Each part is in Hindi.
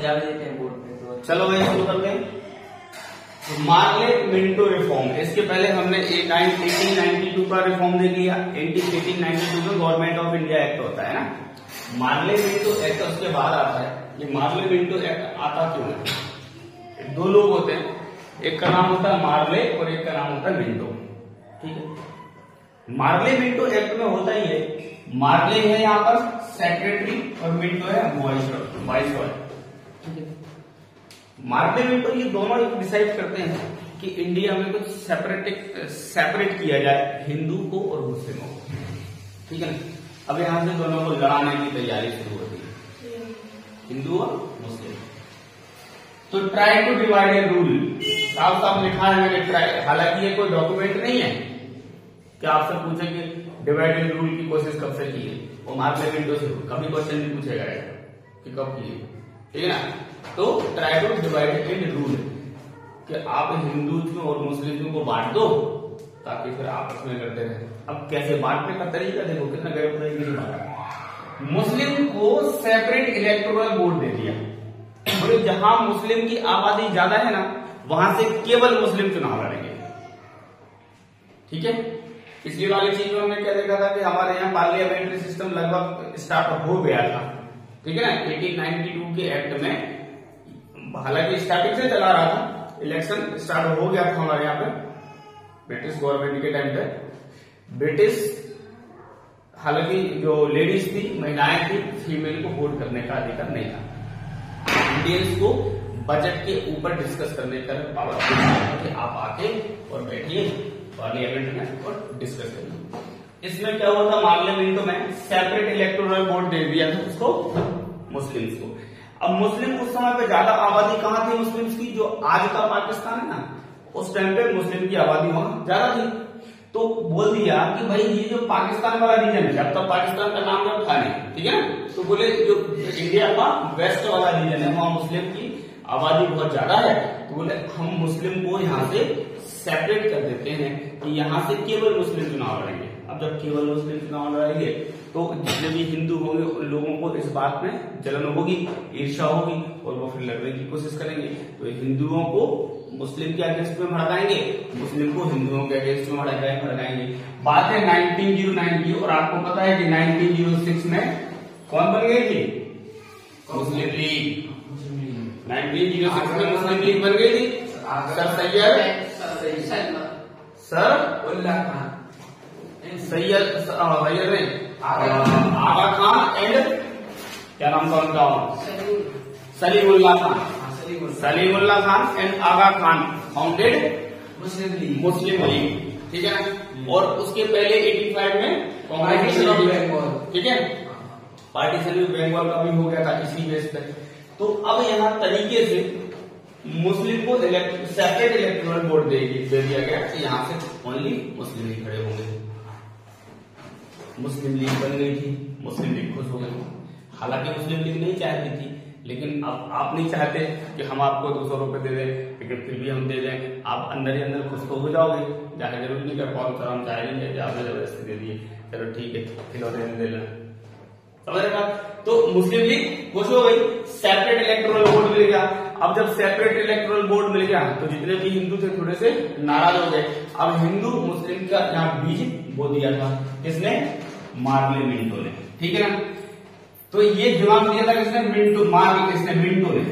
समझा भी देते हैं बोर्ड पे तो चलो भाई शुरू करते हैं मार्ले मिंटो रिफॉर्म। इसके पहले हमने एटीन नाइनटी टू का रिफॉर्म देख लिया एटीन नाइनटी टू में गवर्नमेंट ऑफ़ इंडिया एक्ट होता है ना? मार्ले मिंटो एक्ट उसके बाद आता है। ये मार्ले मिंटो एक्ट आता क्यों है? दो लोग होते हैं। एक का नाम होता है मार्ले और एक का नाम होता है मिंटो। ठीक है? मार्ले मिंटो एक्ट में होता ही है। मार्ले है यहाँ पर सेक्रेटरी और मिंटो है वाइस है मार्ले मिंटो ये दोनों डिसाइड करते हैं कि इंडिया में कुछ सेपरेट सेपरेट किया जाए, हिंदू को और मुस्लिमों को। ठीक है ना? अब यहाँ से दोनों को लड़ाने की तैयारी शुरू होती है। हिंदू और मुस्लिम। तो try to divide a rule साफ़ साफ़ लिखा है मैंने ट्राई हालाँकि ये कोई डॉक्यूमेंट नहीं है। कि आपसे पूछेंगे डिवाइड एंड रूल की कोशिश कब से की है वो मार्क विंडो से कभी क्वेश्चन भी पूछेगा। कि कब की ठीक है ना? तो try to divide and rule कि आप हिंदुत्व और मुस्लिम को बांट दो, ताकि फिर आपस में लड़ते रहे। अब कैसे बांटने का तरीका देखो, कितना गैर तरीके से बांटा। मुस्लिम को सेपरेट इलेक्टोरल बोर्ड दे दिया। बोले, जहाँ मुस्लिम की आबादी ज़्यादा है ना, वहाँ से केवल मुस्लिम चुनाव लड़ेंगे। ठीक है? पिछली वाली चीज़ में हमने क्या देखा था कि हमारे यहाँ पार्लियामेंट्री सिस्टम लगभग स्टार्ट हो गया था। ठीक है ना? 1892 के एक्ट में हालाँकि स्टार्टिंग से चला रहा था। इलेक्शन स्टार्ट हो गया था हमारे यहाँ पे। ब्रिटिश गवर्नमेंट के टाइम पे। ब्रिटिश हालाँकि जो लेडीज़ थी, महिलाएँ थी फीमेल को वोट करने का अधिकार नहीं था। इंडियंस को बजट के ऊपर डिस्कस करने का पावर कि आप आके और बैठिए, पार्लियामेंट में और डिस्कस करिए। इसमें क्या हुआ था? पार्लियामेंट में सेपरेट इलेक्टोरल बोर्ड दे दिया था उसको मुस्लिम्स को। अब मुस्लिम उस समय पे ज़्यादा आबादी कहाँ थी मुस्लिम की? जो आज का पाकिस्तान है ना, उस टाइम पे मुस्लिम की आबादी वहाँ ज़्यादा थी। तो बोल दिया कि भाई, ये जो पाकिस्तान वाला रीजन है जब तक पाकिस्तान का नाम जब था नहीं, ठीक है ना? तो बोले, जो इंडिया का वेस्ट वाला रीजन है, वहाँ मुस्लिम की आबादी बहुत ज़्यादा है। तो बोले, हम मुस्लिम को यहाँ से सेपरेट कर देते हैं कि यहाँ से केवल मुस्लिम चुनाव लड़ेंगे। अब जब केवल मुस्लिम चुनाव लड़ेंगे तो जितने भी हिंदू होंगे उन लोगों को इस बात में जलन होगी ईर्षा होगी और वो फिर लड़ने की कोशिश करेंगे तो हिंदुओं को मुस्लिम के अगेंस्ट में भड़काएँगे मुस्लिम को हिंदुओं के अगेंस्ट में भड़काएँगे भड़काएँगे बात है 1909 की और आपको पता है कि 1906 में कौन बन गई थी मुस्लिम लीग 1906 में मुस्लिम लीग बन गई थी सर सैयद सर उल्लाह खान सैयद सैयद ने आगा खान एंड क्या नाम था उनका? Salimullah Khan. Salimullah Khan and Aga Khan founded Muslim league. Muslim league. ठीक है? ना और उसके पहले 85 में Partition of Bengal. ठीक है? पार्टीशन ऑफ़ बंगाल का भी हो गया था इसी बेस पे। तो अब यहाँ तरीके से मुस्लिम को सेपरेट इलेक्टोरल बोर्ड दे दे दिया गया कि यहाँ से ओनली मुस्लिम ही खड़े होंगे। मुस्लिम लीग बन गई थी, मुस्लिम लीग खुश हो गई हालाँकि मुस्लिम लीग नहीं चाहती थी, लेकिन अब आप नहीं चाहते कि हम आपको दो सौ रुपए दे दें लेकिन फिर भी हम दे दें। आप अंदर ही अंदर खुश तो हो जाओगे, जाके ज़रूर नहीं कर पाओगे सर हम चाह रही है आपने ज़बरदस्ती दे दिए। चलो ठीक है, खिलौने दे लेना समझ रहे तो मुस्लिम लीग खुश हो गई सेपरेट इलेक्टोरल बोर्ड मिल गया। अब जब सेपरेट इलेक्टोरल बोर्ड मिल गया तो जितने भी हिंदू थे थोड़े से नाराज़ हो गए। अब हिंदू, मुस्लिम का यहाँ बीज बो दिया था। किसने? मार्ले मिंटो ने ठीक है ना? तो ये दिमाग दिया था किसने? मिंटो मार्ल किसने? मिंटो ने।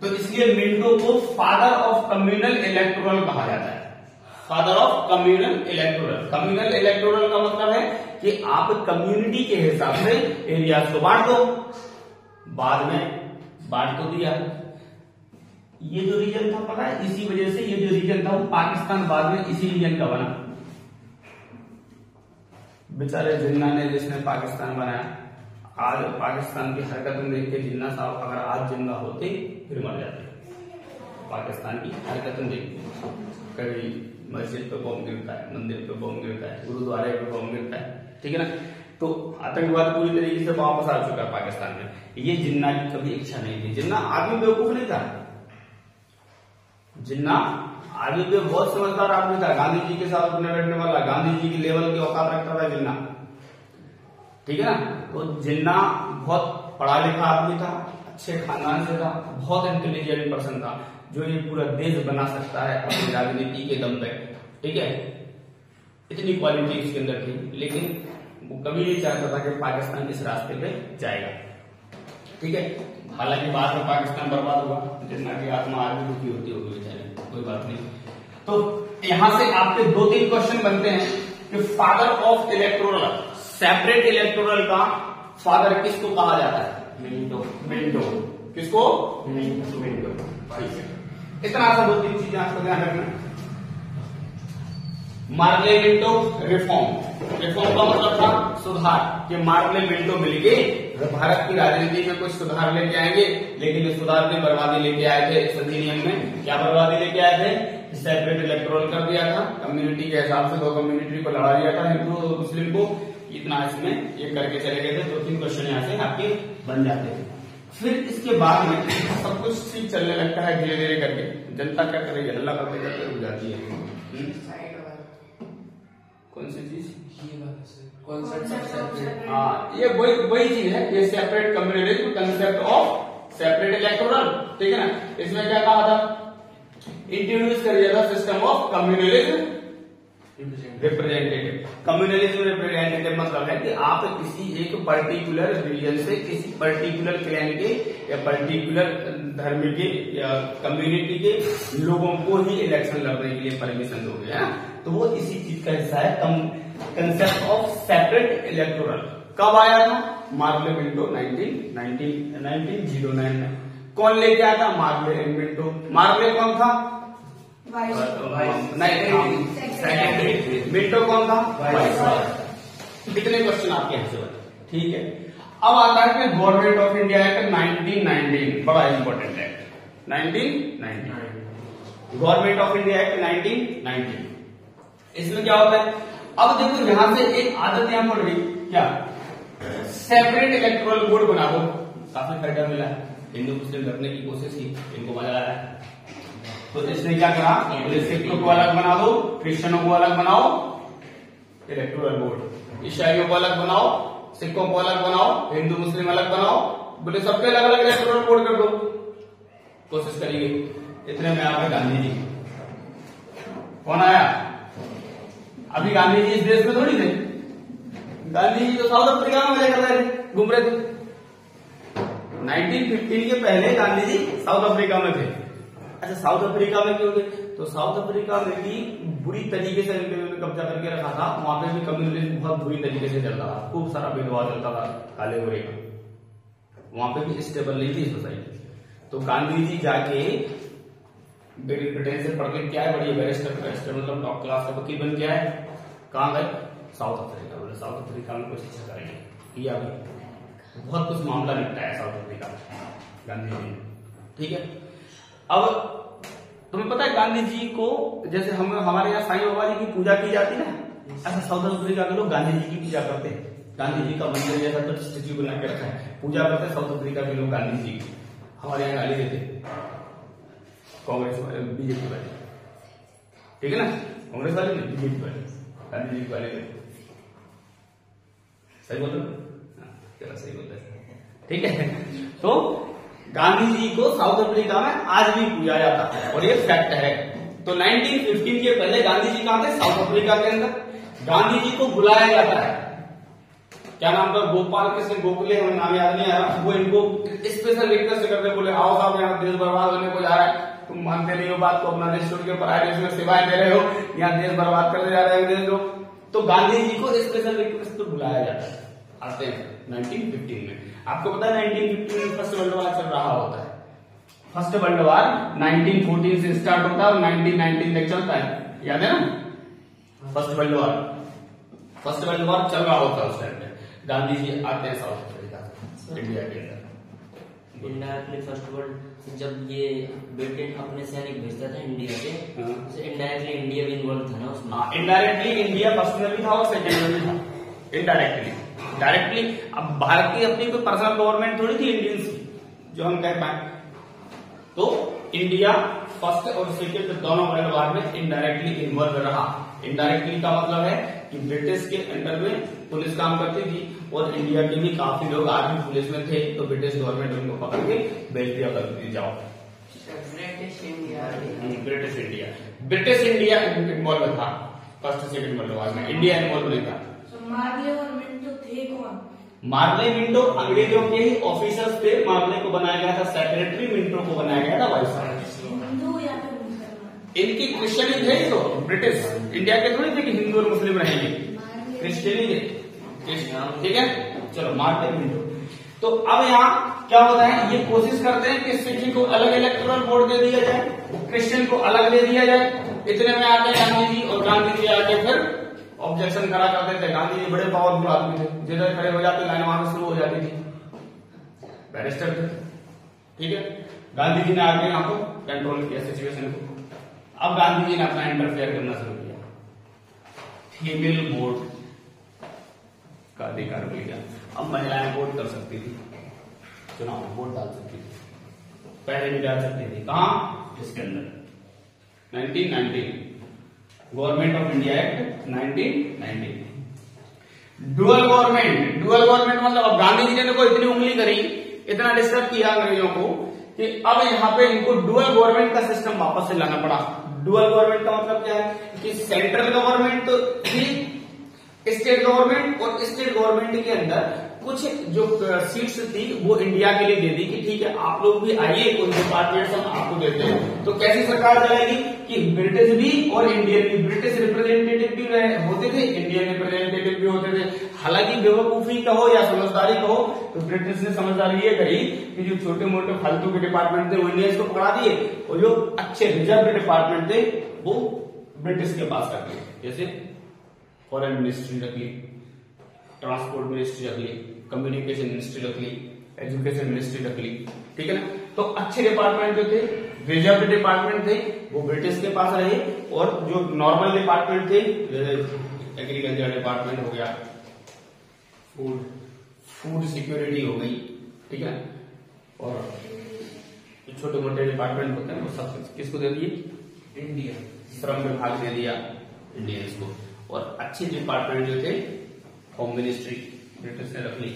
तो इसलिए मिंटो को फादर ऑफ़ कम्युनल इलेक्टोरल कहा जाता है। Father of communal electoral communal electoral का मतलब है कि आप कम्युनिटी के हिसाब से एरियाज़ को बांट दो। बाद में बांट तो दिया। ये जो रीजन था, पता है? इसी वजह से ये जो रीजन था, वो पाकिस्तान बाद में इसी रीजन का बना। बेचारे जिन्ना ने जिसने पाकिस्तान बनाया, आज पाकिस्तान की हरकतें देख के जिन्ना साहब अगर आज ज़िंदा होते, फिर मर जाते। पाकिस्तान की हरकतें देख के। कभी मस्जिद पे बम गिरता है, मंदिर पे बम गिरता है, गुरुद्वारे पे बम गिरता है, ठीक है ना? तो आतंकवाद पूरी तरीके से वापस आ चुका है पाकिस्तान में। ये जिन्ना की कभी इच्छा नहीं थी। जिन्ना आदमी बेवकूफ़ नहीं था। जिन्ना आदमी पे बहुत समझदार आदमी था गांधी जी के साथ उठने बैठने वाला गांधी जी के लेवल की औकात रखता था जिन्ना। ठीक है ना? तो जिन्ना बहुत पढ़ा लिखा आदमी था, अच्छे खानदान से था, बहुत इंटेलिजेंट पर्सन था, जो ये पूरा देश बना सकता है अपनी राजनीति के दम पे। ठीक है? इतनी क्वालिटी इसके अंदर थी, लेकिन वो कभी नहीं चाहता था कि पाकिस्तान इस रास्ते पे जाएगा। ठीक है? हालाँकि बाद में पाकिस्तान बर्बाद हुआ जितना की आत्मा भी दुखी होती होगी बेचारे। कोई बात नहीं। तो यहाँ से आपके दो तीन क्वेश्चन बनते हैं कि father of electoral separate electoral का फादर किसको कहा जाता है? मिनटो मिंटो किसको? है। इतना सा दो तीन चीज़ें आपको ध्यान रखना मार्ले मिंटो रिफॉर्म। रिफॉर्म का मतलब था सुधार कि मार्ले मिंटो मिलके भारत की राजनीति में कुछ सुधार लेके आएँगे लेकिन इस सुधार में बर्बादी लेके आए थे इस अधिनियम में। क्या बर्बादी लेके आए थे? सेपरेट इलेक्ट्रोल कर दिया था कम्युनिटी के हिसाब से दो कम्युनिटी को लड़ा दिया था हिंदू और मुस्लिम को। इतना इसमें ये करके चले गए थे। दो तीन क्वेश्चन यहाँ से आपके बन जाते थे। फिर इसके बाद में सब कुछ ठीक चलने लगता है धीरे धीरे करके। जनता क्या करेगी हल्ला करते करते हो जाती है। हम्म? कौन सी चीज़? ये बात कॉन्सेप्ट हाँ ये वही वही चीज़ है ये separate communism concept of separate electoral ठीक है ना? इसमें क्या कहा था? इंट्रोड्यूस कर दिया था system of communalism representative communalism representative मतलब है कि आप किसी एक पर्टिकुलर रिलीजन से किसी पर्टिकुलर क्लैन के या पर्टिकुलर धर्म के या कम्युनिटी के लोगों को ही इलेक्शन लड़ने के लिए परमिशन दोगे है ना? तो वो इसी चीज़ का हिस्सा है। कंसेप्ट ऑफ़ सेपरेट इलेक्टोरल कब आया था? मार्ले मिंटो 19 1909 में। कौन लेके आया था? मार्ले मिंटो मार्ले कौन था? नहीं मिंटो कौन था? कितने क्वेश्चन आपके यहाँ से बने? ठीक है। अब आता है कि गवर्नमेंट ऑफ़ इंडिया एक्ट 1919 बड़ा important act 1919 government of India act 1919 इसमें क्या होता है? अब देखो यहाँ से एक आदत यहाँ पड़ गई। क्या? सेपरेट इलेक्ट्रोल बोर्ड बना दो। काफ़ी फ़ायदा मिला है। हिंदू, मुस्लिम लड़ने की कोशिश की इनको मज़ा आया है। तो इसने क्या करा? सिखों को अलग बना दो, क्रिश्चियनों को अलग बनाओ इलेक्टोरल बोर्ड ईसाइयों को अलग बनाओ, सिखों को अलग बनाओ, हिंदू, मुस्लिम अलग बनाओ। बोले, सबके अलग अलग इलेक्टोरल बोर्ड कर दो। कोशिश करी गई इतने में आ गए गांधी जी। कौन आया? अभी गांधी जी इस देश में थोड़ी थे। गांधी जी तो साउथ अफ्रीका में मज़ा कर रहे थे, घूम रहे थे। 1915 के पहले गांधी जी साउथ अफ्रीका में थे। अच्छा साउथ अफ्रीका में क्यों गए तो साउथ अफ्रीका में भी बुरी तरीके से इन्होंने कब्जा करके रखा था। वहाँ पे भी कम्युनिज्म बहुत बुरी तरीके से चलता था। खूब सारा भेदभाव चलता था काले गोरे का। वहाँ पे भी स्टेबल नहीं थी सोसाइटी तो गांधी जी जाके ब्रिटेन से पढ़ के क्या है बड़ी बैरिस्टर मतलब टॉप क्लास का वकील बन गया है कहाँ गए? South Africa. बोले, साउथ अफ्रीका में कुछ अच्छा करेंगे। किया भी। बहुत कुछ मामला निपटाया साउथ अफ्रीका में। गांधी जी। ने ठीक है? अब तुम्हें पता है गांधी जी को, जैसे हम, हमारे यहाँ साई बाबा जी की पूजा की जाती है ना? ऐसा साउथ अफ्रीका के लोग गांधी जी की पूजा करते हैं। गांधी जी का मंदिर जैसा तो स्टेच्यू बना के रखा है। पूजा करते हैं साउथ अफ्रीका के लोग गांधी जी की। हमारे यहाँ गाली देते कांग्रेस वाले बीजेपी वाले। ठीक है ना? कांग्रेस वाले बीजेपी वाले। गांधी जी देते सही बोल रहे हो? सही बोल रहे। ठीक है तो गांधी जी को साउथ अफ्रीका में आज भी पूजा जाता है और ये फैक्ट है। तो 1915 के पहले गांधी जी कहाँ थे? साउथ अफ्रीका के अंदर। गांधी जी को बुलाया जाता है। क्या नाम था? गोपाल कृष्ण गोखले, हमें नाम याद नहीं आ रहा। वो इनको स्पेशल रिक्वेस्ट करते, बोले, आओ साहब यहाँ, देश बर्बाद होने को जा रहा है। तुम मानते नहीं हो बात को अपना देश छोड़ के पराये देश में सेवाएँ दे रहे हो यहाँ देश बर्बाद करते जा रहे हैं देश लोग तो गांधी जी को स्पेशल रिक्वेस्ट तो बुलाया जाता है। आते हैं 1915 में। आपको पता है 1915 में फ़र्स्ट वर्ल्ड वार चल रहा होता है। फ़र्स्ट वर्ल्ड वार 1914 से स्टार्ट होता है और 1919 तक चलता है। याद है ना? First world war. First world war चल रहा होता है उस टाइम पे। गांधी जी आते हैं साउथ अफ्रीका इंडिया के अंदर। इनडायरेक्टली फ़र्स्ट वर्ल्ड जब ये ब्रिटेन अपने सैनिक भेजता था इंडिया से हाँ। इनडायरेक्टली इंडिया भी इन्वॉल्व था ना उसमें हाँ इनडायरेक्टली इंडिया फ़र्स्ट में भी था और सेकेंड में भी था। इनडायरेक्टली डायरेक्टली अब भारत की अपनी कोई पर्सनल गवर्नमेंट थोड़ी थी इंडियंस की जो हम कह पाए। तो इंडिया फ़र्स्ट और सेकेंड दोनों वर्ल्ड वार में इनडायरेक्टली इन्वॉल्व रहा। इनडायरेक्टली का मतलब है कि ब्रिटिश के अंडर में पुलिस काम करती थी और इंडिया के भी काफ़ी लोग आर्मी पुलिस में थे तो ब्रिटिश गवर्नमेंट उनको पकड़ के भेज दिया करती थी जाओ। British India British India British India involve था। फ़र्स्ट सेकेंड वर्ल्ड वार में। इंडिया इन्वॉल्व नहीं था। मार्ले और मिंटो थे कौन? मार्ले मिंटो अंग्रेज़ों के ही ऑफिसर्स थे मार्ले को बनाया गया था। सेक्रेटरी मिंटो को बनाया गया था वाइस हिंदू या फिर मुसलमान इनकी क्रिश्चियनी थे ही तो ब्रिटिश, इंडिया के थोड़ी थे कि हिंदू और मुस्लिम रहेंगे। क्रिश्चियनी थे ठीक है? चलो मार्ले मिंटो तो अब यहाँ क्या होता है? ये कोशिश करते हैं कि सिख को अलग इलेक्टोरल बोर्ड दे दिया जाए, क्रिश्चियन को अलग दे दिया जाए। इतने में आते हैं गांधी जी और गांधी जी आके फिर ऑब्जेक्शन करा करते थे। गांधी जी बड़े पावरफुल आदमी थे। जिधर खड़े हो जाते, लाइन वहाँ शुरू हो जाती थी। बैरिस्टर थे। ठीक है? गांधी जी ने आगे यहाँ को कंट्रोल किया सिचुएशन को। अब गांधी जी ने अपना इंटरफेयर करना शुरू किया। फीमेल वोट का अधिकार मिल गया। अब महिलाएँ वोट कर सकती थी, चुनाव में वोट डाल सकती थी, पहले भी डाल सकती थी। कहा? इसके अंदर। 1919 government of India act 1919 dual government dual government मतलब अब गांधी जी ने देखो इतनी उंगली करी, इतना डिस्टर्ब किया अंग्रेज़ों को कि अब यहाँ पे इनको डुअल गवर्नमेंट का सिस्टम वापस से लाना पड़ा। डुअल गवर्नमेंट का मतलब क्या है? कि सेंट्रल गवर्नमेंट थी, स्टेट गवर्नमेंट, और स्टेट गवर्नमेंट के अंदर कुछ जो सीट्स थी, वो इंडिया के लिए दे दी कि ठीक है, आप लोग भी आइए कुछ डिपार्टमेंट हम आपको देते हैं। तो कैसी सरकार चलेगी? कि ब्रिटिश भी और इंडियन भी, ब्रिटिश रिप्रेजेंटेटिव भी होते थे, इंडियन रिप्रेजेंटेटिव भी होते थे। हालाँकि बेवकूफ़ी कहो या समझदारी कहो तो ब्रिटिश ने समझदारी ये करी कि जो छोटे मोटे फालतू के डिपार्टमेंट थे वो इंडियंस को पकड़ा दिए और जो अच्छे रिज़र्व डिपार्टमेंट थे, वो ब्रिटिश के पास रख लिए। जैसे फॉरेन मिनिस्ट्री रख ली ट्रांसपोर्ट मिनिस्ट्री रख ली कम्युनिकेशन मिनिस्ट्री रख ली एजुकेशन मिनिस्ट्री रख ली, ठीक है ना? तो अच्छे डिपार्टमेंट जो थे रिज़र्व डिपार्टमेंट थे, वो ब्रिटिश के पास रहे और जो नॉर्मल डिपार्टमेंट थे एग्रीकल्चर डिपार्टमेंट हो गया फ़ूड फ़ूड सिक्योरिटी हो गई ठीक है? और छोटे मोटे डिपार्टमेंट होते हैं वो सब किसको दे दिए? इंडिया श्रम विभाग दे दिया इंडियंस को। और अच्छे डिपार्टमेंट जो थे होम मिनिस्ट्री ब्रिटिश ने रख ली।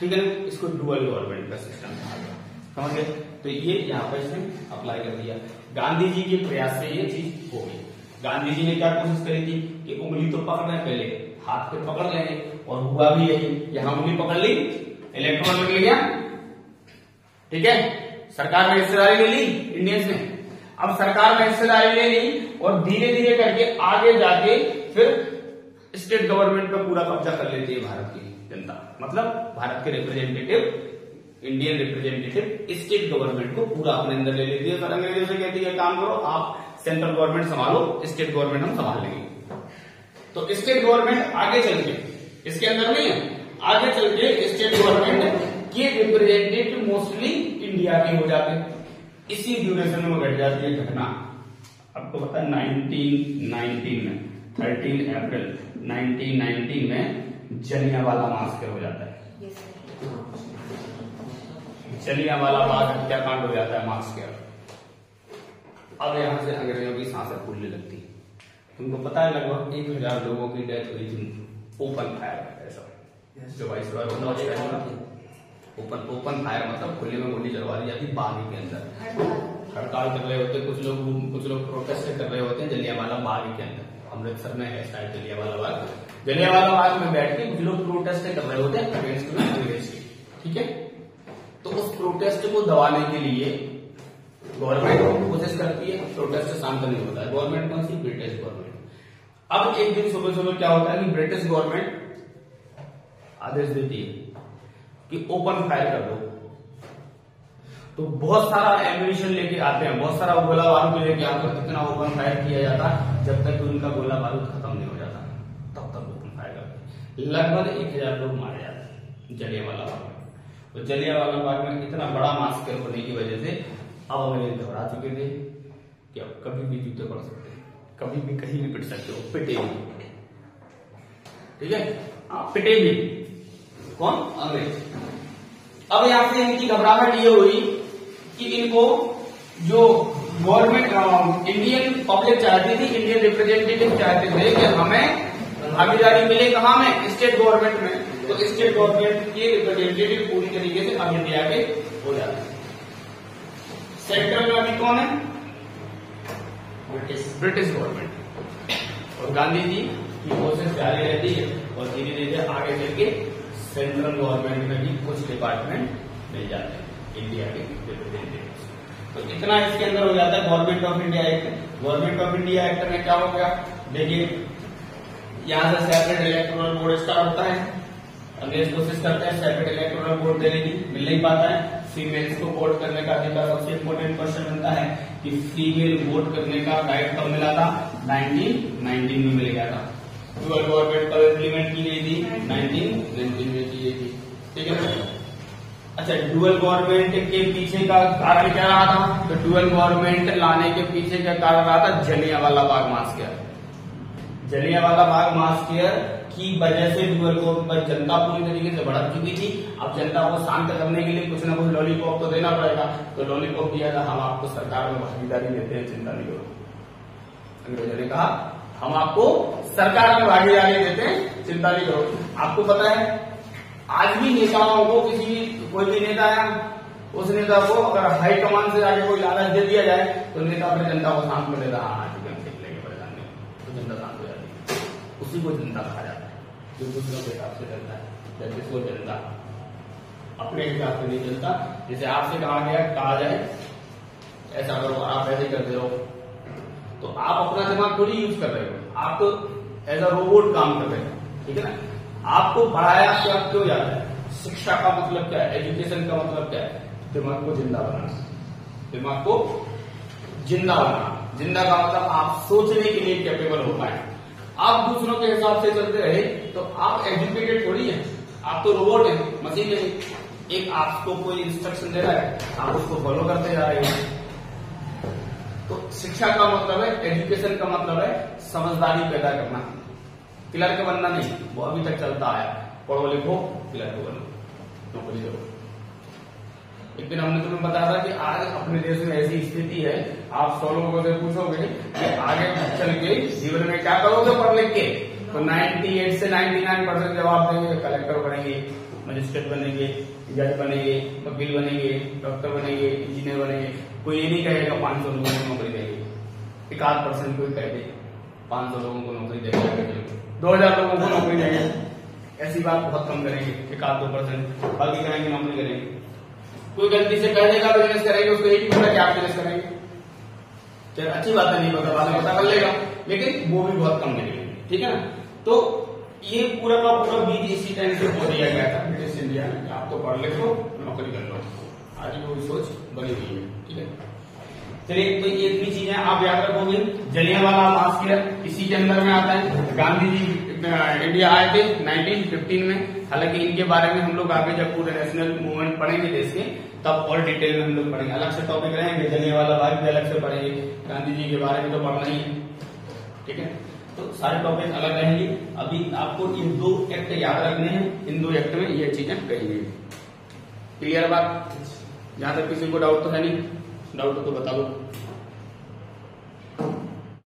ठीक है ना इसको डुअल गवर्नमेंट का सिस्टम कहा गया। समझ गए? तो ये यहाँ पर इसने अप्लाई कर दिया। गांधी जी के प्रयास से ये चीज़ हो गई। गांधी जी ने क्या कोशिश करी थी कि उंगली तो पकड़ रहे पहले, हाथ पे पकड़ लेंगे और हुआ भी यही यहाँ उंगली पकड़ ली इलेक्ट्रॉन निकल गया ठीक है? सरकार में हिस्सेदारी ले ली इंडियंस ने। अब सरकार में हिस्सेदारी ले ली, और धीरे धीरे करके आगे जाके फिर स्टेट गवर्नमेंट पर पूरा कब्जा कर लेती है भारत की जनता। मतलब भारत के representative Indian representative state government को पूरा अपने अंदर ले लेती है। सर, अंग्रेज़ों से कहती है काम करो, आप सेंट्रल गवर्नमेंट संभालो स्टेट गवर्नमेंट हम संभाल लेंगे। तो स्टेट गवर्नमेंट आगे चल के इसके अंदर नहीं है आगे चल के स्टेट गवर्नमेंट के रिप्रेजेंटेटिव मोस्टली इंडिया के हो जाते हैं। इसी ड्यूरेशन में घट जाती है घटना। आपको पता है 1919 में 13 अप्रैल 1919 में जलियांवाला मास्कर हो जाता है। जलियांवाला बाग हत्याकांड हो जाता है? मास्कर अब यहाँ से अंग्रेज़ों की साँसें फूलने लगती है तुमको पता है लगभग एक हज़ार लोगों की डेथ हुई थी। ओपन फायर ऐसा। जो वाइस ओपन ओपन फायर मतलब खुले में गोली चलवा दी जाती बाग के अंदर। हड़ताल कर रहे होते कुछ लोग कुछ लोग प्रोटेस्ट कर रहे होते हैं जलियांवाला बाग के अंदर। अमृतसर में है शायद जलियांवाला बाग। जलियांवाला बाग में बैठ के कुछ लोग प्रोटेस्ट कर रहे होते हैं ठीक है? तो उस प्रोटेस्ट को दबाने के लिए गवर्नमेंट कोशिश करती है प्रोटेस्ट शांत नहीं होता है। गवर्नमेंट कौन सी? ब्रिटिश गवर्नमेंट अब एक दिन सुबह सुबह क्या होता है कि ब्रिटिश गवर्नमेंट आदेश देती है कि ओपन फायर कर दो। तो बहुत सारा एम्यूनिशन लेके आते हैं, बहुत सारा गोला बारूद लेके आकर कितना ओपन फायर किया जाता, जब तक उनका गोला बारूद खत्म नहीं हो जाता, तब तक ओपन फायर करते लगभग एक हज़ार लोग मारे जाते हैं जलियांवाला बाग में। तो जलिया वाला बाग में इतना बड़ा मास्कर होने की वजह से अब अंग्रेज़ घबरा चुके थे कि अब कभी भी जूते पड़ सकते हैं। कभी भी कहीं भी पिट सकते हो। पिटे भी। ठीक है? हाँ पिटे भी। कौन? अंग्रेज़। अब यहाँ से इनकी घबराहट ये हुई कि इनको जो गवर्नमेंट इंडियन पब्लिक चाहती थी इंडियन रिप्रेजेंटेटिव चाहते थे कि हमें भागीदारी मिले कहा में? स्टेट गवर्नमेंट में। तो स्टेट गवर्नमेंट के रिप्रेजेंटेटिव पूरी तरीके से अब इंडिया के हो जाते हैं। सेंट्रल में अभी कौन है? ब्रिटिश ब्रिटिश गवर्नमेंट और गांधी जी की कोशिश जारी रहती है और धीरे धीरे आगे चल के सेंट्रल गवर्नमेंट में भी कुछ डिपार्टमेंट मिल जाते हैं। इंडिया के रिप्रेजेंटेटिव तो इतना इसके अंदर हो जाता है? Government of India act government of India act में क्या हो गया? देखिए यहाँ से सेपरेट इलेक्टोरल बोर्ड स्टार्ट होता है। अंग्रेज़ कोशिश करते हैं सेपरेट इलेक्टोरल बोर्ड देने की। मिल नहीं पाता है। फीमेल्स को वोट करने का अधिकार सबसे इम्पोर्टेंट क्वेश्चन बनता है कि फीमेल वोट करने का राइट कब मिला था? 1919 में मिल गया था। डुअल गवर्नमेंट कब इम्प्लीमेंट की गई थी? 1919 में की गई थी। ठीक है अच्छा डुअल गवर्नमेंट के पीछे का कारण क्या रहा था? तो डुअल गवर्नमेंट लाने के पीछे का कारण रहा था जलियांवाला बाग जलिया वाला बाग मास्कर की वजह से डुअल को जनता पूरी तरीके से भड़क चुकी थी। अब जनता को शांत करने के लिए कुछ ना कुछ लॉलीपॉप तो देना पड़ेगा। तो लॉलीपॉप दिया था, हम आपको सरकार में भागीदारी देते हैं, चिंता नहीं करो। अंग्रेज़ों ने कहा, हम आपको सरकार में भागीदारी देते हैं, चिंता नहीं करो। आपको पता है, आज भी नेताओं को किसी, कोई भी नेता है उस नेता को अगर हाईकमान से आगे कोई लालच दे दिया जाए तो नेता अपने जनता को शांत कर देता हाँ। ठीक है लेंगे परेशान नहीं तो जनता शांत हो जाती है। उसी को जनता कहा जाता है। जो दूसरों के हिसाब से चलता है जब जिसको जनता अपने हिसाब से नहीं चलता जैसे आपसे कहा गया, कहा जाए, ऐसा करो, आप ऐसे करते रहो। तो आप अपना दिमाग थोड़ी यूज़ कर रहे हो। आप तो एज अ रोबोट काम कर रहे हो, ठीक है ना? आपको पढ़ाया क्या क्यों जाता है? शिक्षा का मतलब क्या है? एजुकेशन का मतलब क्या है? दिमाग को ज़िंदा बनाना। दिमाग को ज़िंदा बनाना। ज़िंदा का मतलब आप सोचने के लिए कैपेबल हो पाए। आप दूसरों के हिसाब से चलते रहे तो आप एजुकेटेड थोड़ी है। आप तो रोबोट है मशीन है। एक आपको कोई इंस्ट्रक्शन दे रहा है, आप उसको फॉलो करते जा रहे हैं। तो शिक्षा का मतलब है एजुकेशन का मतलब है, समझदारी पैदा करना। क्लर्क बनना नहीं, वो अभी तक चलता आया। पढ़ो लिखो क्लर्क बनो। नौकरी करो। एक दिन हमने तुम्हें बताया था कि आज अपने देश में ऐसी स्थिति है, आप सौ लोगों से पूछोगे कि आगे चल के जीवन में क्या करोगे पढ़ लिख के? तो 98 से 99 परसेंट जवाब देंगे कलेक्टर बनेंगे मजिस्ट्रेट बनेंगे जज बनेंगे, वकील बनेंगे डॉक्टर बनेंगे इंजीनियर बनेंगे। कोई ये नहीं कहेगा पाँच सौ लोगों को नौकरी देगी। एक आध परसेंट कोई कह दे, पाँच सौ लोगों को नौकरी देंगे। दो हज़ार लोगों को नौकरी देंगे। ऐसी बात बहुत कम करेंगे, एक आध दो परसेंट बाकी कहेंगे नौकरी करेंगे। कोई गलती से कह देगा बिज़नेस करेंगे, उसको एक पता क्या बिज़नेस करेंगे। चल, अच्छी बात है, नहीं पता, बाद में पता कर लेगा। लेकिन वो भी बहुत कम मिलेगी, ठीक है ना? तो ये पूरा का पूरा बीज इसी टाइम से हो दिया गया था ब्रिटिश इंडिया में आप तो पढ़ लिखो, नौकरी कर लो। आज वो सोच बनी हुई है, ठीक है? चलिए तो ये इतनी चीज़ें आप याद रखोगे। जलियांवाला मास्कर इसी के अंदर में आता है। गांधी जी इंडिया आए थे 1915 में। हालाँकि इनके बारे में हम लोग आगे जब पूरे नेशनल मूवमेंट पढ़ेंगे देश के तब और डिटेल में हम लोग पढ़ेंगे। अलग से टॉपिक रहेंगे, जलियांवाला बाग भी अलग से पढ़ेंगे गांधी जी के बारे में तो पढ़ना ही है। ठीक है? तो सारे टॉपिक अलग रहेंगे। अभी आपको इन दो एक्ट याद रखने हैं। इन दो एक्ट में ये चीज़ें कही गई क्लियर बात? जहाँ तक किसी को डाउट तो है नहीं। डाउट तो बता दो।